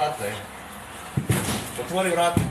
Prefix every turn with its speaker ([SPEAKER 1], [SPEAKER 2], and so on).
[SPEAKER 1] vrata, je. Otvori vrata.